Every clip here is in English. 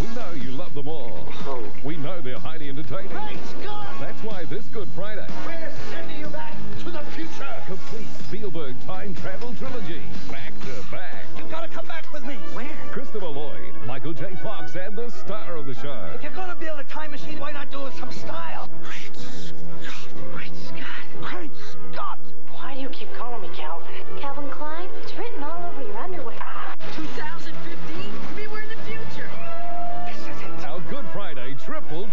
We know you love them all. Oh. We know they're highly entertaining. Praise God! That's why this Good Friday, We're sending you back to the future! complete Spielberg time travel trilogy, back to back. You've gotta come back with me! Where? Christopher Lloyd, Michael J. Fox, and the star of the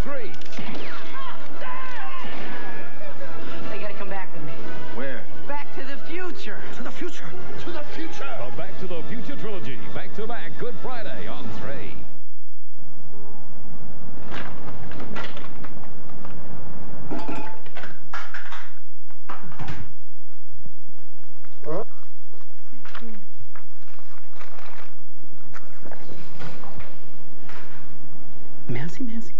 triple treat. They gotta come back with me. Where? Back to the future. To the future! To the future! The Back to the Future trilogy, back to back Good Friday on 3. Merci, merci.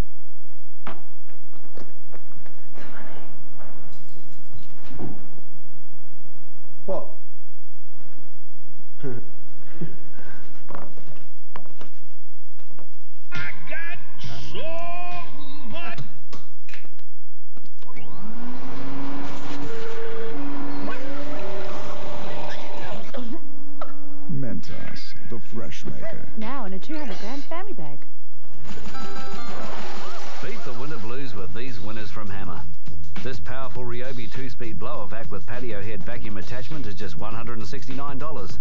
Mentos, the fresh maker. Now in a 200 gram family bag. With these winners from Hammer. This powerful Ryobi 2-speed blower vac with patio head vacuum attachment is just $169.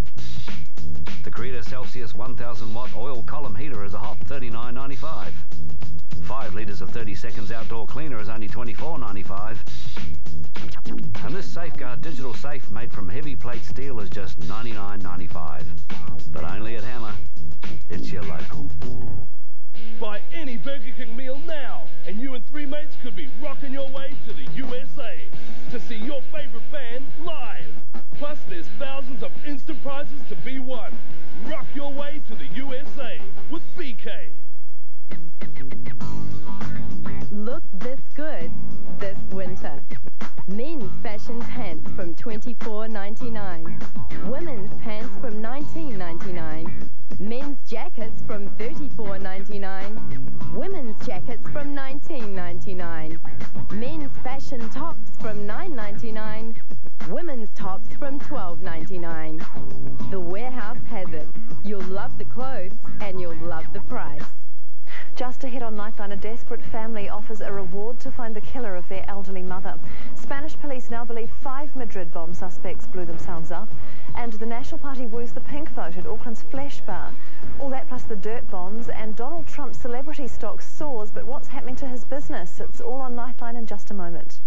The Creator Celsius 1000 watt oil column heater is a hot $39.95. 5 litres of 30 seconds outdoor cleaner is only $24.95. And this Safeguard digital safe made from heavy plate steel is just $99.95. But only at Hammer. It's your local. Buy any Burger King meal now, and you and three mates could be rocking your way to the USA to see your favorite band live. Plus, there's thousands of instant prizes to be won. Rock your way to the USA with BK. Look this good this winter. Men's fashion pants from $24.99. Women's pants from $19.99. Men's fashion tops from $9.99. Women's tops from $12.99. The warehouse has it. You'll love the clothes Just ahead on Nightline, a desperate family offers a reward to find the killer of their elderly mother. Spanish police now believe five Madrid bomb suspects blew themselves up. And the National Party woos the pink vote at Auckland's Flesh Bar. All that plus the dirt bombs and Donald Trump's celebrity stock soars. But what's happening to his business? It's all on Nightline in just a moment.